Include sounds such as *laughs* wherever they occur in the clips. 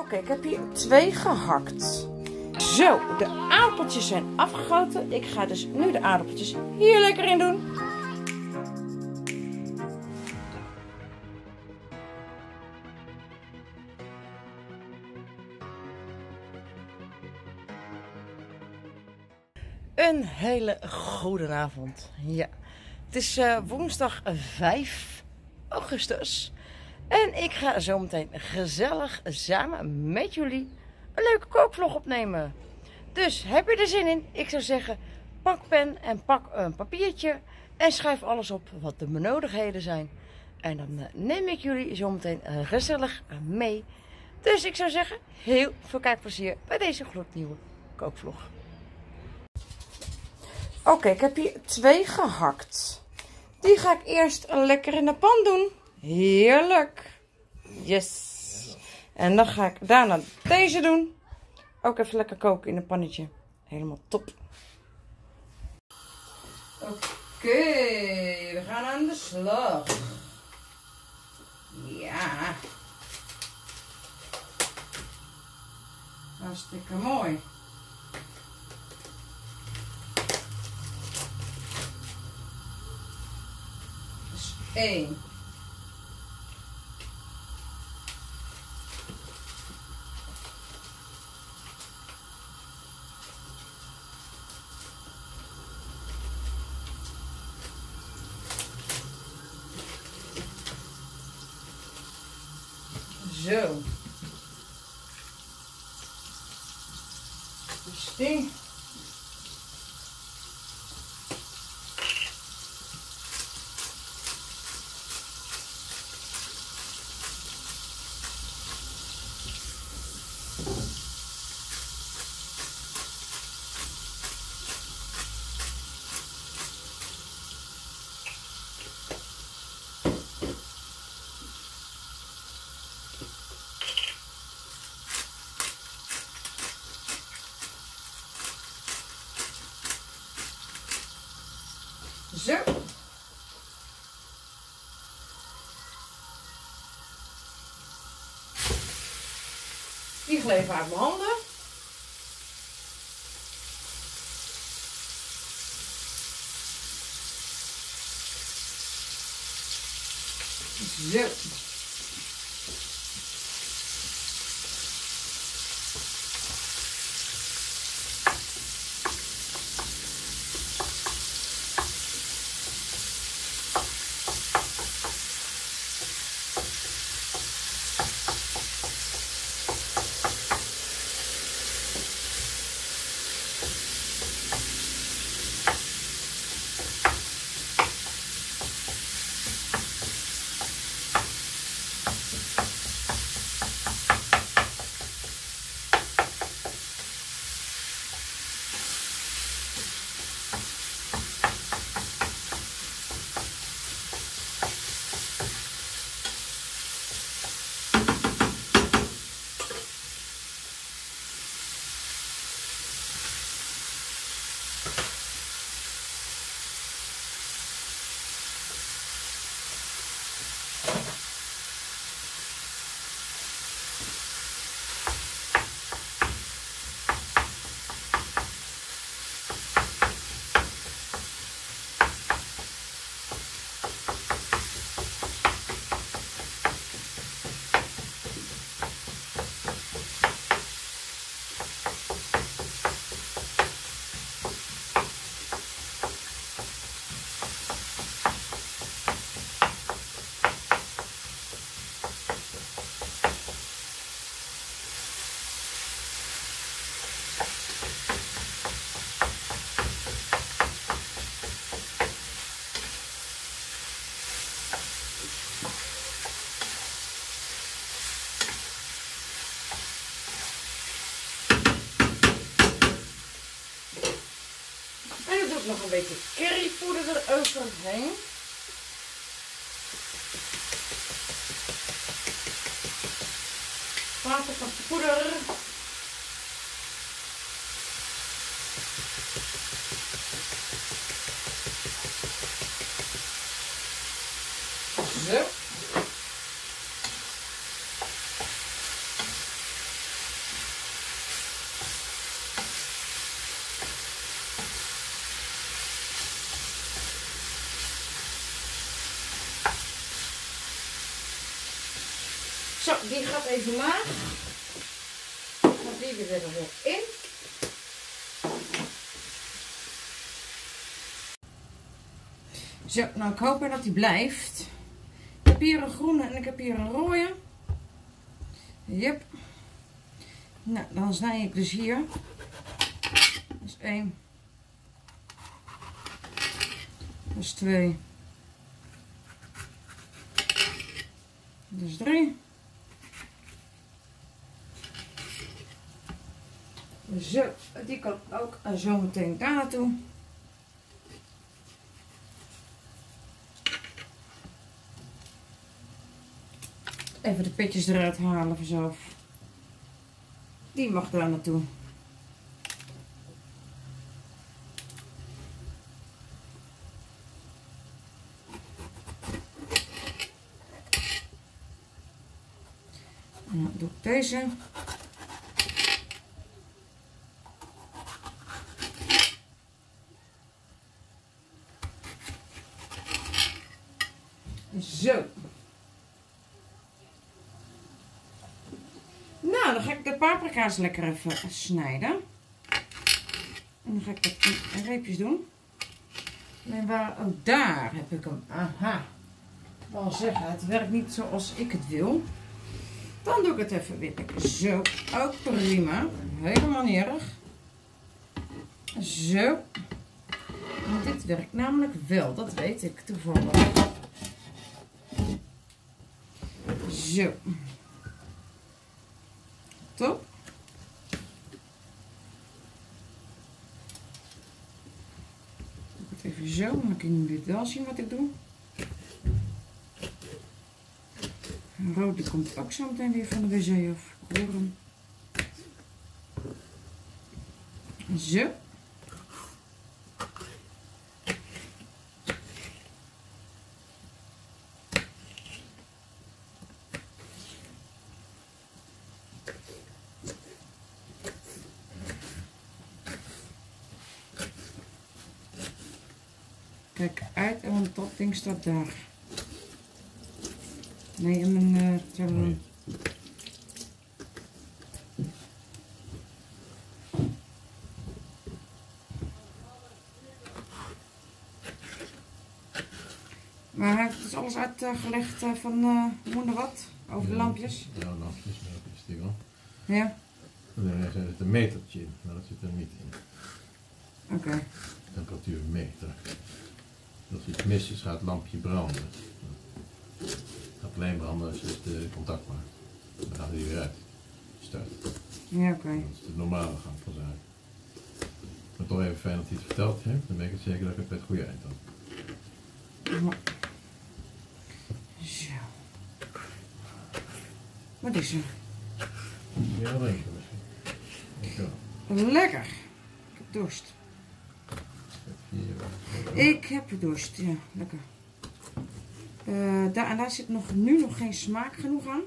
Oké, ik heb hier twee gehakt. Zo, de aardappeltjes zijn afgegoten. Ik ga dus nu de aardappeltjes hier lekker in doen. Een hele goede avond. Ja, het is uh, woensdag 5 augustus. En ik ga zometeen gezellig samen met jullie een leuke kookvlog opnemen. Dus heb je er zin in? Ik zou zeggen, pak pen en pak een papiertje en schrijf alles op wat de benodigdheden zijn. En dan eh, neem ik jullie zometeen gezellig mee. Dus ik zou zeggen, heel veel kijkplezier bij deze gloednieuwe kookvlog. Oké, ik heb hier twee gehakt. Die ga ik eerst lekker in de pan doen. Heerlijk. Yes. En dan ga ik daarna deze doen. Ook even lekker koken in een pannetje. Helemaal top. Oké, we gaan aan de slag. Ja. Hartstikke mooi. Dus één. Zo. Dus die. Zo. Die gleef uit mijn handen. Zo. Een beetje currypoeder eroverheen. Waterpoeder. Zo. Zo, die gaat even laag. Gaat die er weer in. Zo, nou ik hoop dat hij blijft. Ik heb hier een groene en ik heb hier een rode. Yep. Nou, dan snij ik dus hier. Dat is één. Dat is twee. Dat is drie. Zo, die kan ook zo meteen daar naartoe. Even de pitjes eruit halen vanzelf. Die mag daar naartoe. Dan doe ik deze. Zo. Nou, dan ga paprika's lekker even snijden. En dan ga ik dat in reepjes doen. En waar, oh daar heb ik hem. Aha. Ik wil zeggen, het werkt niet zoals ik het wil. Dan doe ik het even weer zo. Ook prima. Helemaal niet erg. Zo. En dit werkt namelijk wel, dat weet ik toevallig. Zo. Top. Doe ik het even zo, dan kunnen jullie wel zien wat ik doe. Rood die komt ook zo meteen weer van de wc af. Ik hoor. Zo. Kijk uit, want dat ding staat daar. Nee, in mijn uh, telefoon. Maar hij heeft dus alles uitgelegd uh, van uh, moeder wat? Over de lampjes? Ja, lampjes, is die wel. Ja? En er zit een metertje in, maar dat zit er niet in. Oké. Okay. Temperatuurmeter. Als iets mis is, gaat het lampje branden. Het gaat alleen branden als je de contact maakt. Dan gaat hij weer uit. Start. Ja, oké. Dat is de normale gang van zaken. Maar toch even fijn dat hij het verteld heeft. Dan ben ik het zeker dat ik het bij het goede eind had. Zo. Wat is er? Ja, drinken misschien. Lekker. Ik heb dorst. Ik heb dorst, ja, lekker. Uh, daar, en daar zit nog, nu nog geen smaak genoeg aan.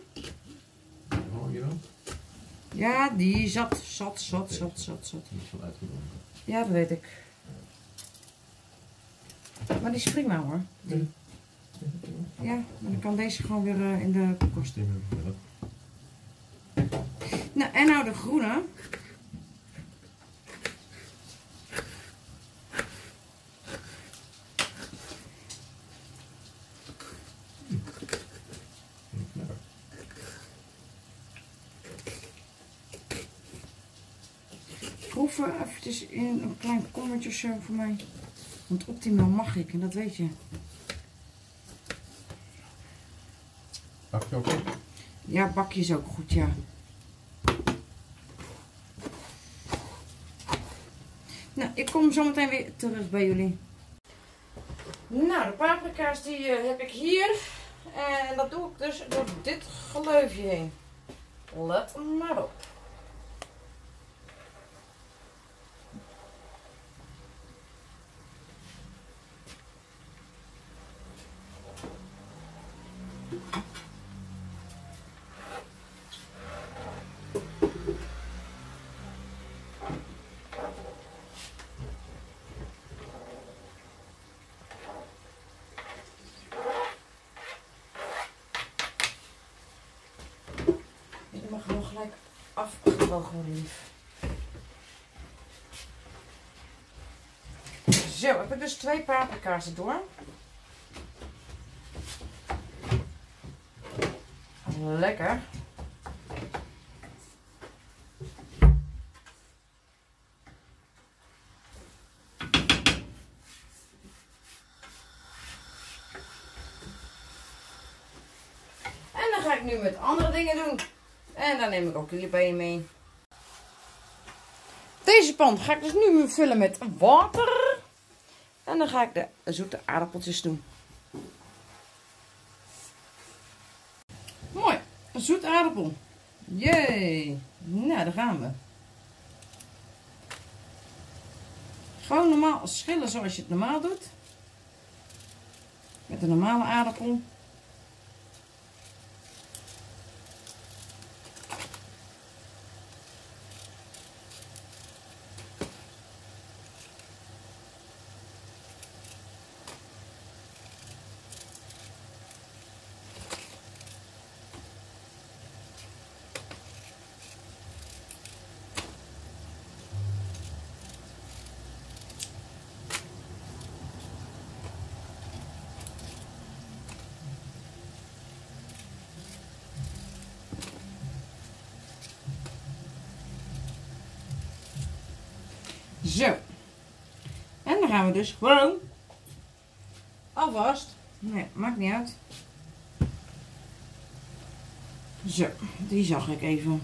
Oh, dan? Ja, die zat, zat, zat, zat, zat, zat. Ja, dat weet ik. Maar die is prima hoor. Die. Ja, maar dan kan deze gewoon weer uh, in de koelkast. Nou, en nou de groene. In een klein kommetje zo voor mij. Want optimaal mag ik en dat weet je. Bakje ook goed? Ja, bakje is ook goed, ja. Nou, ik kom zo meteen weer terug bij jullie. Nou, de paprika's die uh, heb ik hier. En dat doe ik dus door dit geleufje heen. Let maar op. gelijk afgewogen lief. Zo, heb ik dus twee paprika's erdoor. Lekker. En dan ga ik nu met andere dingen doen. En dan neem ik ook jullie bij mee. Deze pan ga ik dus nu vullen met water. En dan ga ik de zoete aardappeltjes doen. Mooi, een zoete aardappel. Jee, nou daar gaan we. Gewoon normaal schillen zoals je het normaal doet. Met een normale aardappel. Zo. En dan dus gewoon alvast. Nee, maakt niet uit. Zo, die zag ik even.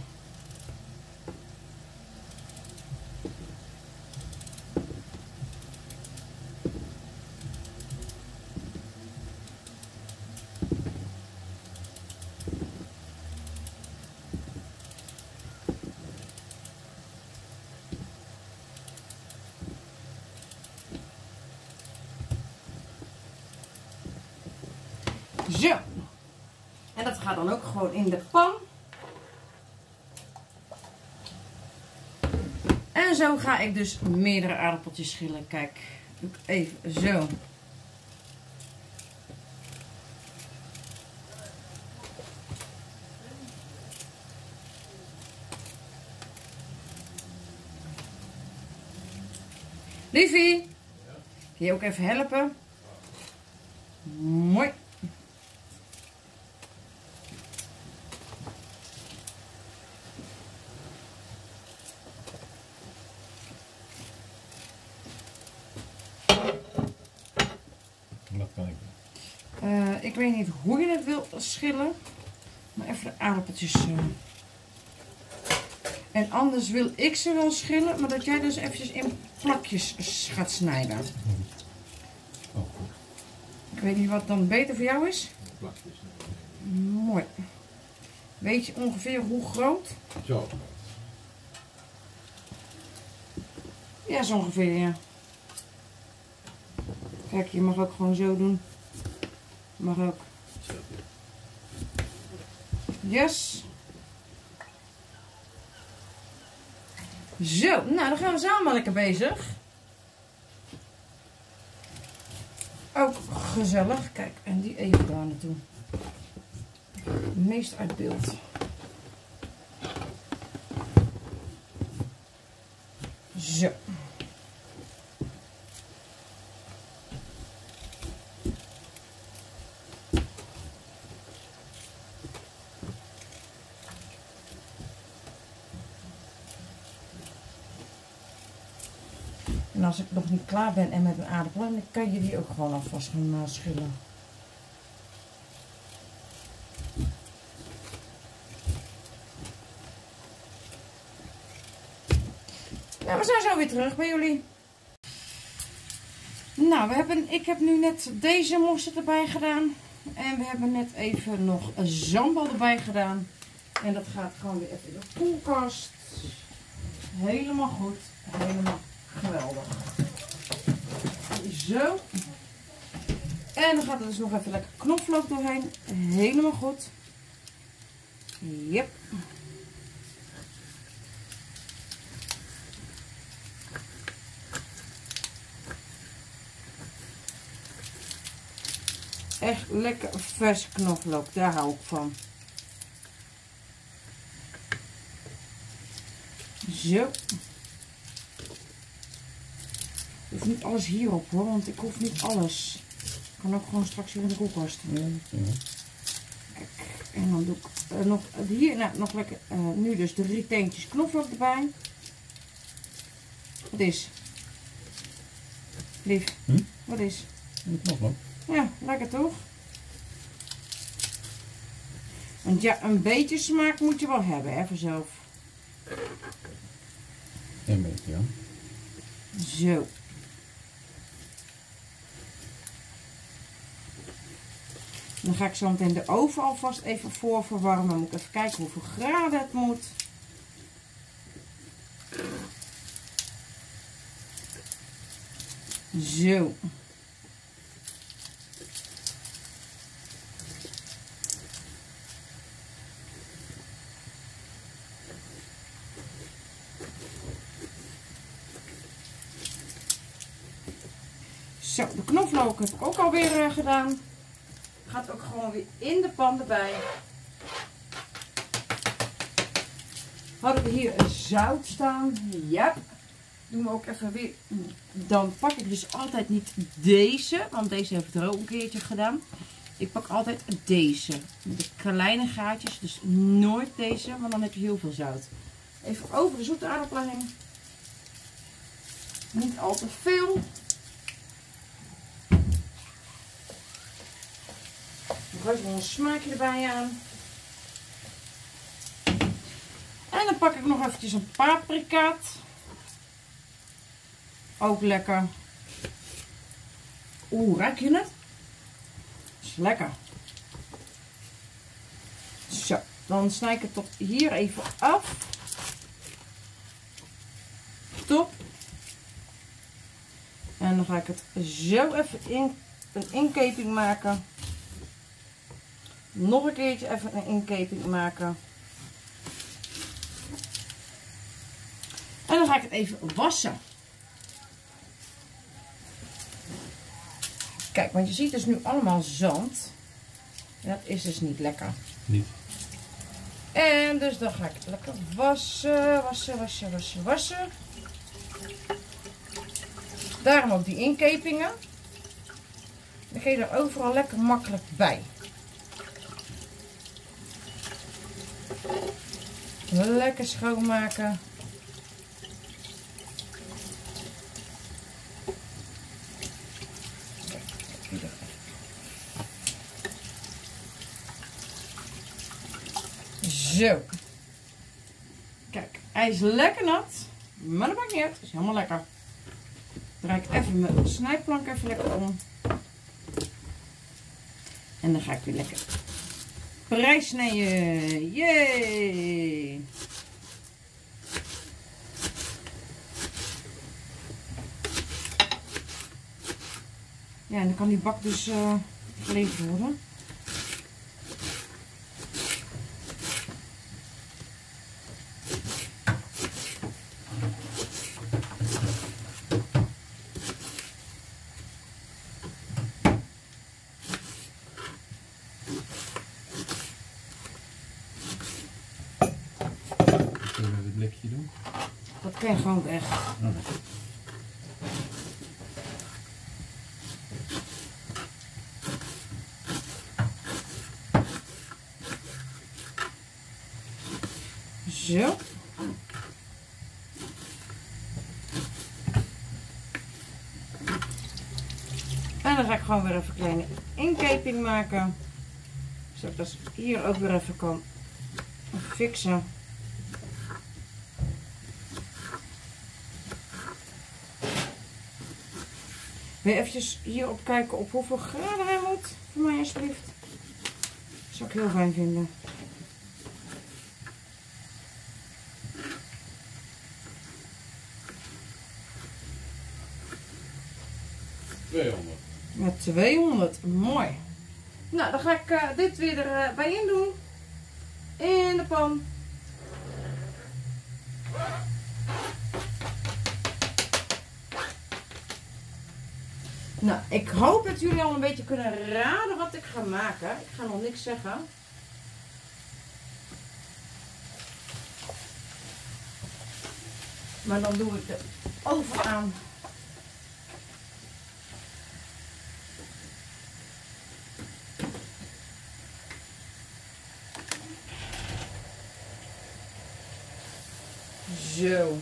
Zo. Gaat dan ook gewoon in de pan. En zo ga ik dus meerdere aardappeltjes schillen. Kijk, ik even zo. Liefie, kun je ook even helpen? Mooi. Dat kan ik. Eh, ik weet niet hoe je het wil schillen. Maar even de aardappeltjes. eh. En anders wil ik ze wel schillen. Maar dat jij dus eventjes in plakjes gaat snijden. Oh, goed. Ik weet niet wat dan beter voor jou is. Plakjes. Mooi. Weet je ongeveer hoe groot? Zo. Ja, zo ongeveer, ja. Kijk, je mag ook gewoon zo doen. Mag ook. Yes. Zo, nou dan gaan we samen lekker bezig. Ook gezellig. Kijk, en die even daar naartoe. Meest uit beeld. Zo. Als ik nog niet klaar ben en met een aardappel, dan kan je die ook gewoon alvast gaan eh, schillen. Nou, we zijn zo weer terug bij jullie. Nou, we hebben, ik heb nu net deze mosterd erbij gedaan. En we hebben net even nog een zambal erbij gedaan. En dat gaat gewoon weer even in de koelkast. Helemaal goed. Helemaal. Zo. En dan gaat er dus nog even lekker knoflook doorheen. Helemaal goed. Yep. Echt lekker vers knoflook, daar hou ik van. Zo. Ik hoef niet alles hierop hoor, want ik hoef niet alles. Ik kan ook gewoon straks weer in de koelkast. Ja, en dan doe ik eh, nog hier nou, nog lekker, eh, nu dus de drie teentjes knoflook erbij. Wat is? Lief, Hm? wat is? Mag wel. Ja, lekker toch? Want ja, een beetje smaak moet je wel hebben, hè, vanzelf. Een beetje, ja. Zo. Dan ga ik zo meteen de oven alvast even voor verwarmen. Dan moet ik even kijken hoeveel graden het moet. Zo. Zo, de knoflook heb ik ook alweer uh, gedaan. Gaat ook gewoon weer in de pan erbij. Hadden we hier een zout staan. Ja. Doen we ook even weer. Dan pak ik dus altijd niet deze. Want deze heb ik er ook een keertje gedaan. Ik pak altijd deze. Met de kleine gaatjes. Dus nooit deze. Want dan heb je heel veel zout. Even over de zoete aardappelen. Niet al te veel. Even een smaakje erbij aan. En dan pak ik nog eventjes een paprikaat. Ook lekker. Oeh, ruik je het? Is lekker. Zo, dan snij ik het tot hier even af. Top. En dan ga ik het zo even in een inkeping maken. Nog een keertje even een inkeping maken. En dan ga ik het even wassen. Kijk, want je ziet dus nu allemaal zand. En dat is dus niet lekker. Niet. En dus dan ga ik het lekker wassen, wassen, wassen, wassen, wassen. Daarom ook die inkepingen. Dan ga je er overal lekker makkelijk bij. Lekker schoonmaken. Zo. Kijk, hij is lekker nat. Maar dat maakt niet uit. is helemaal lekker. Draai ik even mijn snijplank even lekker om. En dan ga ik weer lekker prijs snijden. Yay! Ja, en dan kan die bak dus uh, geleverd worden. Zullen we het blikje doen? Dat kan je gewoon weg. Zo. En dan ga ik gewoon weer even een kleine inkeping maken. Zodat ik dat hier ook weer even kan fixen. Wil je eventjes hierop kijken op hoeveel graden hij moet? Voor mij alsjeblieft. Dat zou ik heel fijn vinden. Met 200. Mooi. Nou, dan ga ik uh, dit weer erbij in doen. In de pan. Nou, ik hoop dat jullie al een beetje kunnen raden wat ik ga maken. Ik ga nog niks zeggen. Maar dan doe ik de oven aan. Zo.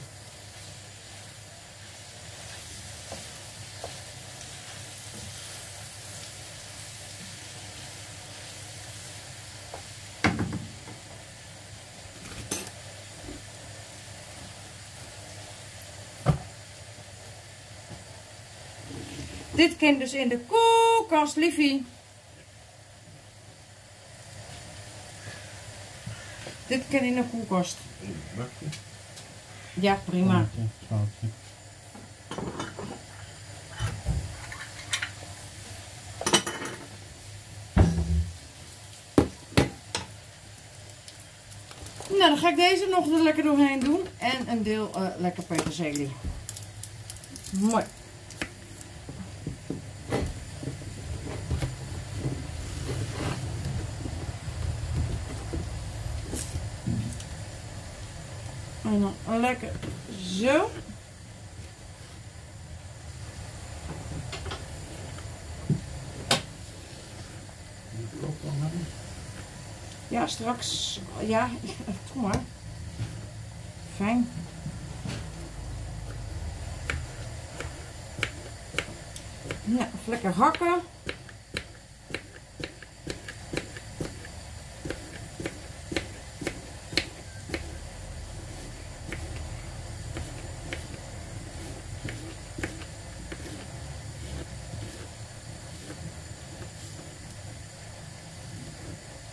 Dit kan dus in de koelkast, liefie. Dit kan in de koelkast. Ja, prima. Nou, dan ga ik deze nog er lekker doorheen doen. En een deel uh, lekker peterselie. Mooi. En dan lekker zo. Ja, straks. Ja, *laughs* kom maar. Fijn. Ja, lekker hakken.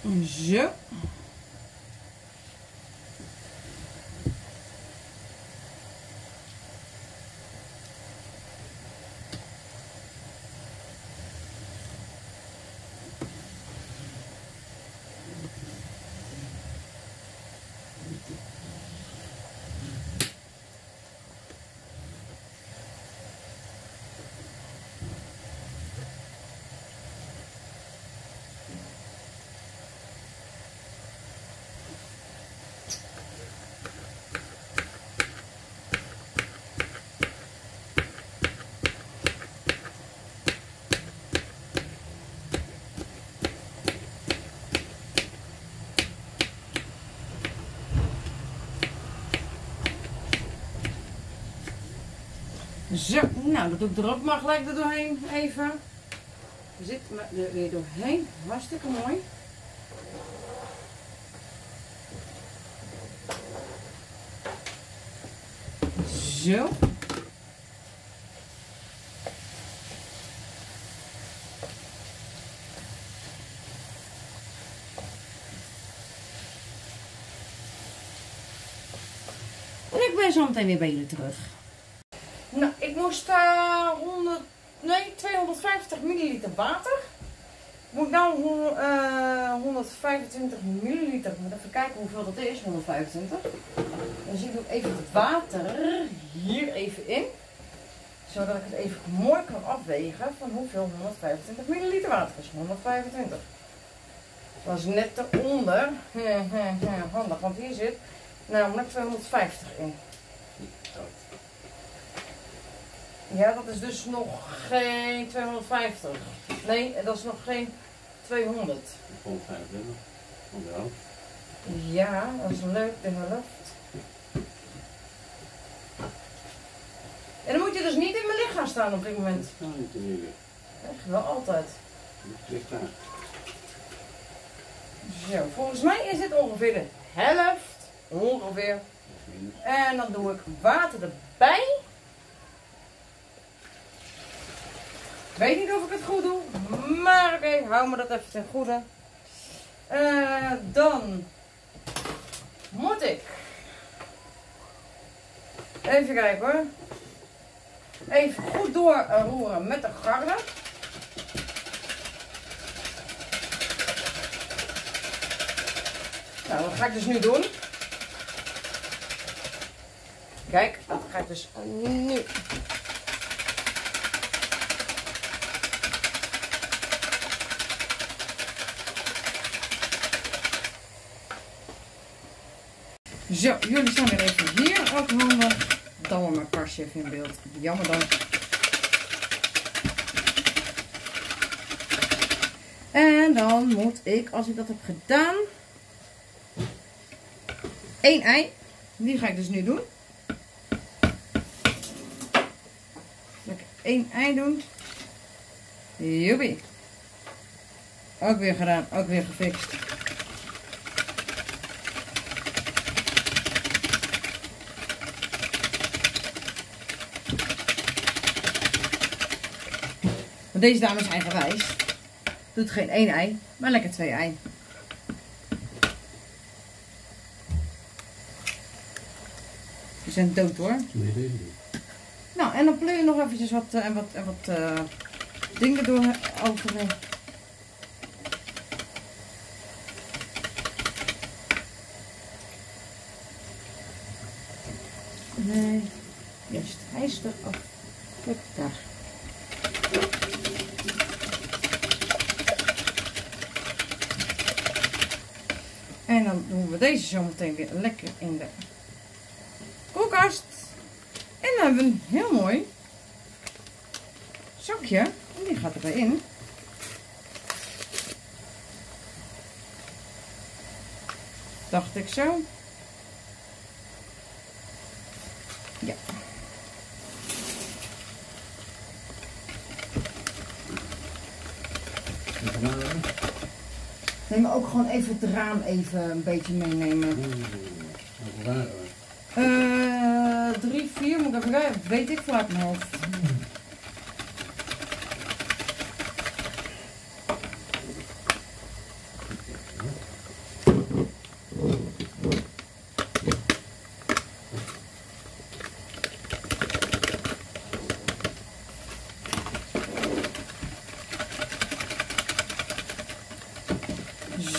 Zo. Zo, nou dat doe ik er ook maar gelijk er doorheen even. Zit er weer doorheen. Hartstikke mooi. Zo. En ik ben zo meteen weer bij jullie terug. Uh, 100, nee, 250 milliliter water. Moet nou uh, 125 milliliter. Ik moet even kijken hoeveel dat is, 125. Dan zie ik even het water hier even in. Zodat ik het even mooi kan afwegen van hoeveel 125 milliliter water is. 125. Dat is net eronder. *laughs* Handig, want hier zit namelijk 250 in. Ja, dat is dus nog geen 250. Nee, dat is nog geen 200. 125. Van de helft. Ja, dat is leuk, de helft. En dan moet je dus niet in mijn lichaam staan op dit moment. Dat kan niet in Echt, wel altijd. Het ligt daar. Zo, volgens mij is dit ongeveer de helft. Ongeveer. En dan doe ik water erbij. Ik weet niet of ik het goed doe, maar oké, hou me dat even ten goede. Uh, dan moet ik even kijken hoor. Even goed doorroeren met de garde. Nou, dat ga ik dus nu doen. Kijk, dat ga ik dus nu Zo, jullie staan weer even hier. Ook handig. Dan mijn kastje even in beeld. Jammer dan. En dan moet ik, als ik dat heb gedaan, één ei. Die ga ik dus nu doen. Lekker één ei doen. Joepie. Ook weer gedaan, ook weer gefixt. Deze dame is eigenwijs. Doet geen één ei, maar lekker twee ei. Die zijn dood hoor. Je deze? Nou, en dan pleur je nog eventjes wat, eh, en wat, en wat eh, dingen door overheen. Nee, juist, hij is eraf. Kijk, daar. En dan doen we deze zo meteen weer lekker in de koelkast. En dan hebben we een heel mooi zakje. En die gaat erbij in. Dacht ik zo. Ja. Even naar. Neem maar ook gewoon even het raam even een beetje meenemen. Wat waren we? Eh, drie, vier, moet ik even kijken. Weet ik uit mijn hoofd.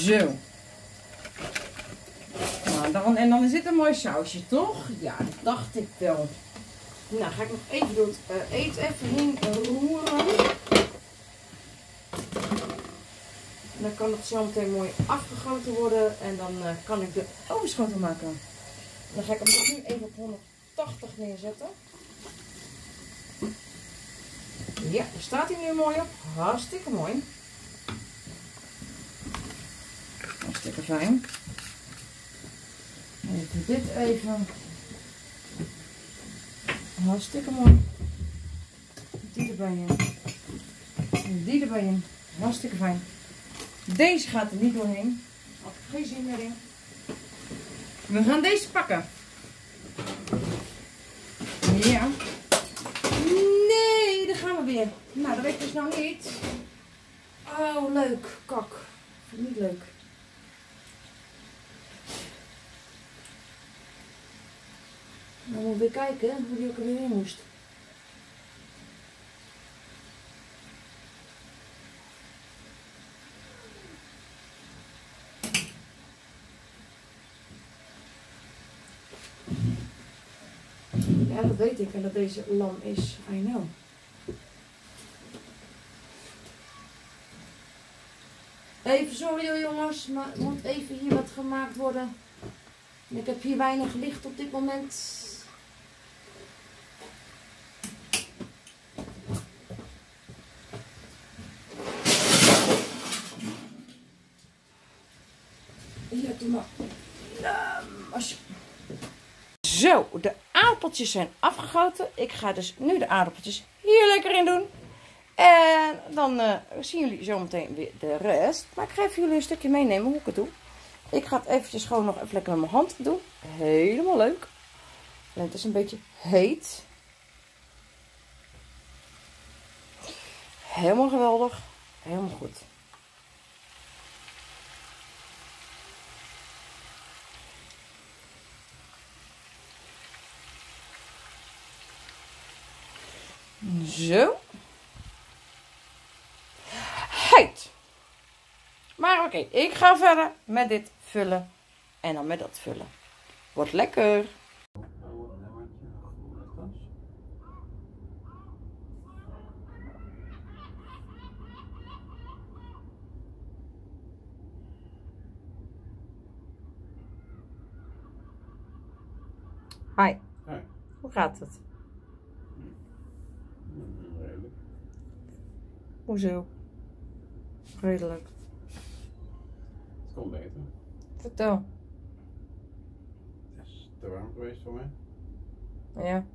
Zo. Nou, dan, en dan is dit een mooi sausje, toch? Ja, dat dacht ik wel. Nou, ga ik nog even door het eh, eten even heen roeren. Dan kan het zo meteen mooi afgegoten worden. En dan eh, kan ik de ovenschotel maken. Dan ga ik hem nu even op 180 neerzetten. Ja, daar staat hij nu mooi op. Hartstikke mooi. Hartstikke fijn. Dit even. Hartstikke mooi. Die erbij in. Die erbij in. Hartstikke fijn. Deze gaat er niet doorheen. Had ik geen zin meer in. We gaan deze pakken. Ja. Nee, daar gaan we weer. Nou, dat weet dus nou niet. Oh, leuk. Kak. Niet leuk. Dan moeten we weer kijken hoe die ook er weer in moest. Ja, dat weet ik dat deze lam is. I know. Even sorry jongens, maar er moet even hier wat gemaakt worden. Ik heb hier weinig licht op dit moment. Ja, doe maar. Ehm, als je- Zo, de aardappeltjes zijn afgegoten. Ik ga dus nu de aardappeltjes hier lekker in doen. En dan eh, zien jullie zometeen weer de rest. Maar ik ga even jullie een stukje meenemen hoe ik het doe. Ik ga het eventjes gewoon nog even lekker met mijn hand doen. Helemaal leuk. Het is een beetje heet. Helemaal geweldig. Helemaal goed. Zo. Heet. Maar oké, ik ga verder met dit vullen. En dan met dat vullen. Wordt lekker. Hi. Hi. Hoe gaat het? Mm, Redelijk. Hoezo? Redelijk. Het kon beter. Vertel. Het is te warm geweest voor mij. Ja.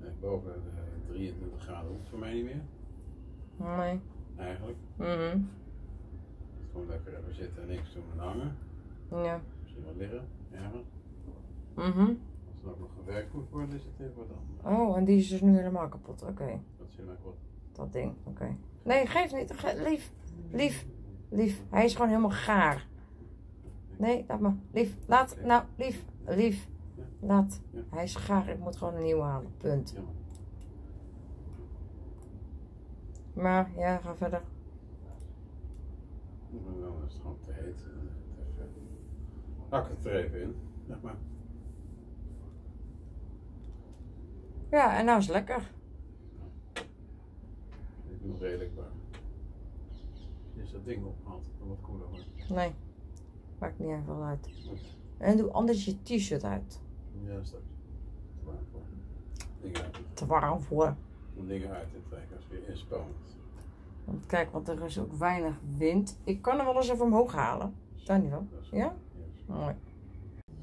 Nee, boven de 23 graden hoeft voor mij niet meer. Nee. Eigenlijk. Mhm. Gewoon lekker even zitten en niks doen en hangen. Ja. Misschien wat liggen. Ergens. Mhm. Als er moet worden, is het even wat anders. Oh, en die is dus nu helemaal kapot. Oké. Dat is helemaal wat. Dat ding. Oké. Nee, geef niet. Ge- lief. Lief. Lief. Hij is gewoon helemaal gaar. Nee, laat maar. Lief. Laat. Nou, lief. Lief. Laat. Hij is gaar. Ik moet gewoon een nieuwe halen. Punt. Maar, ja, ga verder. Dan is het gewoon te heet. Hak het er even in. Zeg maar. Ja, en nou is het lekker. Ik ben nog redelijk warm. Is dat ding opgehaald? Dan wat koeler wordt. Nee. Maakt niet even uit. En doe anders je t-shirt uit. Ja, straks. Te warm voor. Dingen uit. Te warm voor. Om dingen uit te trekken als weer inspannend. Want kijk, want er is ook weinig wind. Ik kan hem wel eens even omhoog halen. Daar niet van. Dat Ja? Ja. Mooi.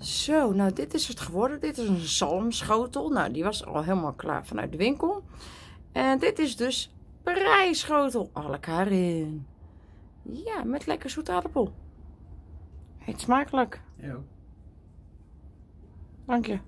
Zo, nou dit is het geworden. Dit is een zalmschotel. Nou, die was al helemaal klaar vanuit de winkel. En dit is dus prijsschotel. Alle in. Ja, met lekker zoete aardappel. Heet smakelijk. Ja. Dank je.